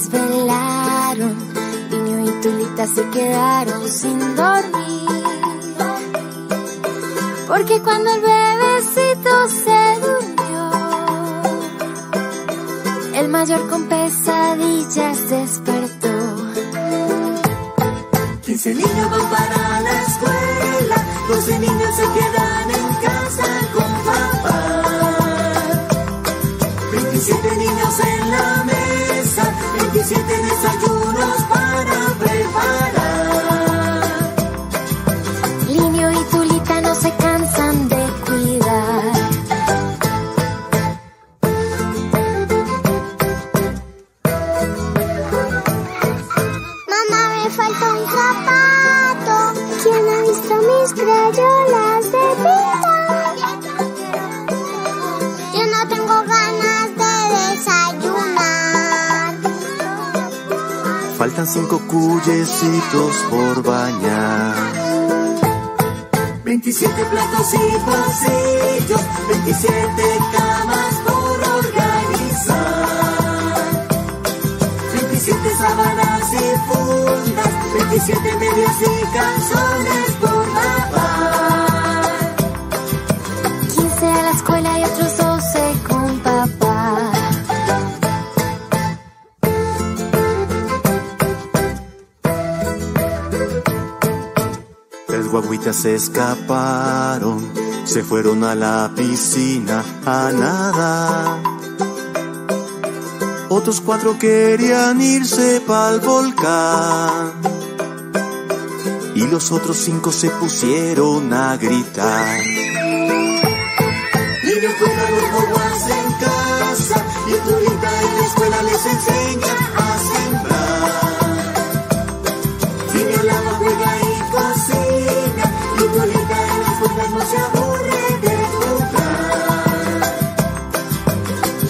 desvelaron. Niño y Tulita se quedaron sin dormir. Porque cuando el bebecito se durmió, el mayor con pesadillas despertó. 15 niños van para la escuela, 12 niños se quedan en casa con papá. 27 niños en la mesa, 27 desayunos para preparar. Linio y Tulita no se cansan de cuidar. Mamá, me falta un zapato. ¿Quién ha visto mis crayolas de Faltan cinco cuyecitos por bañar. 27 platos y pocillos, 27 camas por organizar. 27 sábanas y fundas, 27 medias y calzones Tres guaguitas se escaparon, se fueron a la piscina a nadar. Otros cuatro querían irse pa'l volcán. Y los otros cinco se pusieron a gritar. Niños cuidan los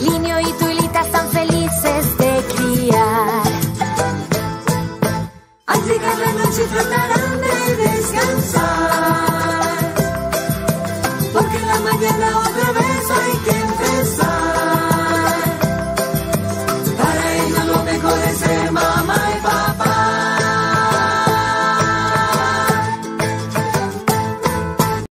Linio y Tulita están felices de criar. Así que la noche tratarán de descansar, porque la mañana.